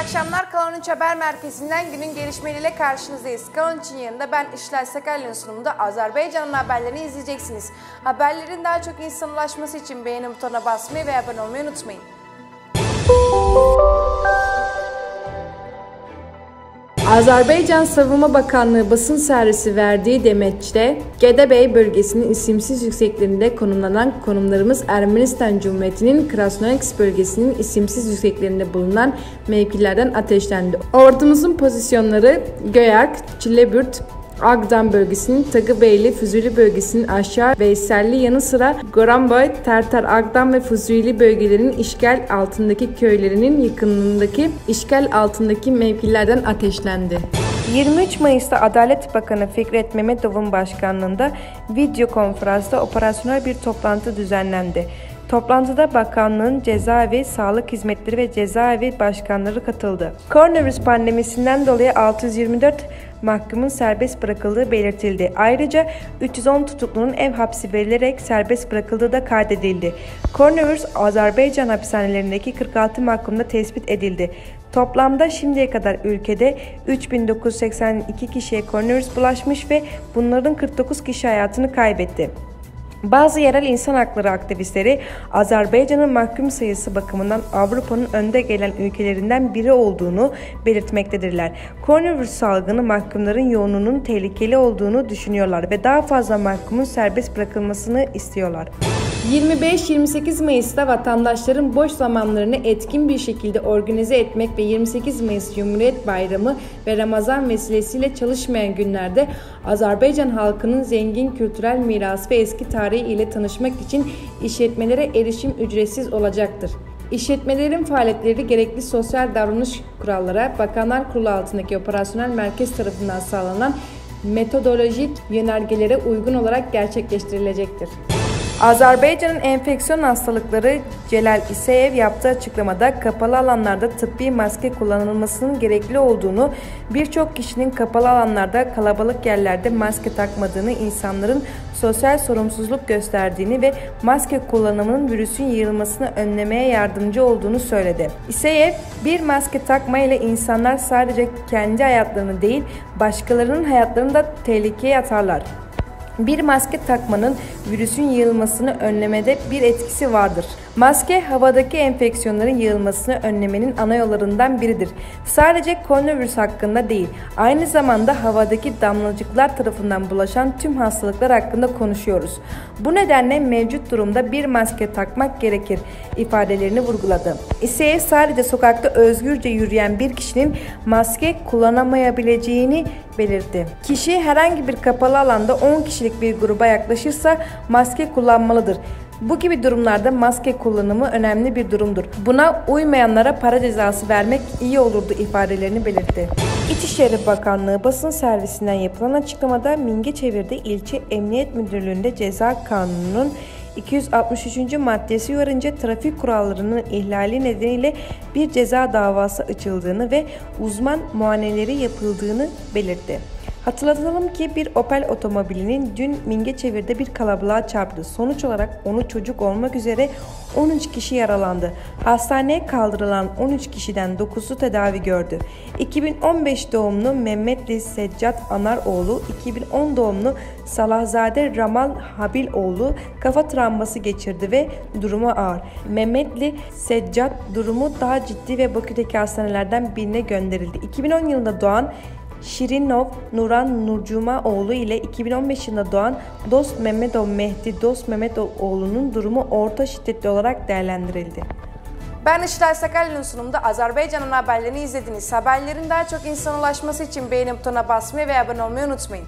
akşamlar Kanal 3 Haber Merkezi'nden günün gelişmeleriyle karşınızdayız. Kanal 3'ün yanında ben İşler Sakaryalı'nın sunumunda Azerbaycan'ın haberlerini izleyeceksiniz. Haberlerin daha çok insana ulaşması için beğeni butonuna basmayı ve abone olmayı unutmayın. Azerbaycan Savunma Bakanlığı basın servisi verdiği demeçte Gedebey bölgesinin isimsiz yükseklerinde konumlanan konumlarımız Ermenistan Cumhuriyeti'nin Krasnoyarsk bölgesinin isimsiz yükseklerinde bulunan mevkilerden ateşlendi. Ordumuzun pozisyonları Göyark, Çilebürt, Agdam bölgesinin Tagıbeyli, Füzuli bölgesinin aşağı Veyselli yanı sıra Goranboy, Tertar, Agdam ve Füzuli bölgelerinin işgal altındaki köylerinin yakınındaki işgal altındaki mevkilerden ateşlendi. 23 Mayıs'ta Adalet Bakanı Fikret Mehmetov'un başkanlığında video konferansta operasyonel bir toplantı düzenlendi. Toplantıda bakanlığın cezaevi, sağlık hizmetleri ve cezaevi başkanları katıldı. Koronavirüs pandemisinden dolayı 624 mahkumun serbest bırakıldığı belirtildi. Ayrıca 310 tutuklunun ev hapsi verilerek serbest bırakıldığı da kaydedildi. Koronavirüs Azerbaycan hapishanelerindeki 46 mahkumda tespit edildi. Toplamda şimdiye kadar ülkede 3982 kişiye koronavirüs bulaşmış ve bunların 49 kişi hayatını kaybetti. Bazı yerel insan hakları aktivistleri Azerbaycan'ın mahkum sayısı bakımından Avrupa'nın önde gelen ülkelerinden biri olduğunu belirtmektedirler. Koronavirüs salgını mahkumların yoğunluğunun tehlikeli olduğunu düşünüyorlar ve daha fazla mahkumun serbest bırakılmasını istiyorlar. 25-28 Mayıs'ta vatandaşların boş zamanlarını etkin bir şekilde organize etmek ve 28 Mayıs Cumhuriyet Bayramı ve Ramazan vesilesiyle çalışmayan günlerde Azerbaycan halkının zengin kültürel mirası ve eski tarihi ile tanışmak için işletmelere erişim ücretsiz olacaktır. İşletmelerin faaliyetleri gerekli sosyal davranış kurallara Bakanlar Kurulu altındaki operasyonel merkez tarafından sağlanan metodolojik yönergelere uygun olarak gerçekleştirilecektir. Azerbaycan'ın enfeksiyon hastalıkları Celal İseyev yaptığı açıklamada kapalı alanlarda tıbbi maske kullanılmasının gerekli olduğunu, birçok kişinin kapalı alanlarda kalabalık yerlerde maske takmadığını, insanların sosyal sorumsuzluk gösterdiğini ve maske kullanımının virüsün yayılmasını önlemeye yardımcı olduğunu söyledi. İseyev, bir maske takmayla insanlar sadece kendi hayatlarını değil, başkalarının hayatlarını da tehlikeye atarlar. Bir maske takmanın virüsün yayılmasını önlemede bir etkisi vardır. Maske havadaki enfeksiyonların yayılmasını önlemenin ana yollarından biridir. Sadece koronavirüs hakkında değil, aynı zamanda havadaki damlacıklar tarafından bulaşan tüm hastalıklar hakkında konuşuyoruz. Bu nedenle mevcut durumda bir maske takmak gerekir ifadelerini vurguladı. İseyev sadece sokakta özgürce yürüyen bir kişinin maske kullanamayabileceğini belirtti. Kişi herhangi bir kapalı alanda 10 kişilik bir gruba yaklaşırsa maske kullanmalıdır. Bu gibi durumlarda maske kullanımı önemli bir durumdur. Buna uymayanlara para cezası vermek iyi olurdu ifadelerini belirtti. İçişleri Bakanlığı basın servisinden yapılan açıklamada Mingeçevir'de ilçe emniyet müdürlüğünde ceza kanununun 263. maddesi uyarınca trafik kurallarının ihlali nedeniyle bir ceza davası açıldığını ve uzman muayeneleri yapıldığını belirtti. Hatırlatalım ki bir Opel otomobilinin dün Mingeçevir'de bir kalabalığa çarptı. Sonuç olarak onu çocuk olmak üzere 13 kişi yaralandı. Hastaneye kaldırılan 13 kişiden 9'u tedavi gördü. 2015 doğumlu Mehmetli Seccat Anaroğlu, 2010 doğumlu Salahzade Ramal Habiloğlu kafa travması geçirdi ve durumu ağır. Mehmetli Seccat durumu daha ciddi ve Bakü'deki hastanelerden birine gönderildi. 2010 yılında doğan Şirinov Nuran Nurcumaoğlu ile 2015 yılında doğan Dost Mehmetov Mehdi Dost Mehmetoğlu'nun durumu orta şiddetli olarak değerlendirildi. Ben Işılay Sakalya'nın sunumunda Azerbaycan'ın haberlerini izlediniz. Haberlerin daha çok insana ulaşması için beğeni butonuna basmayı ve abone olmayı unutmayın.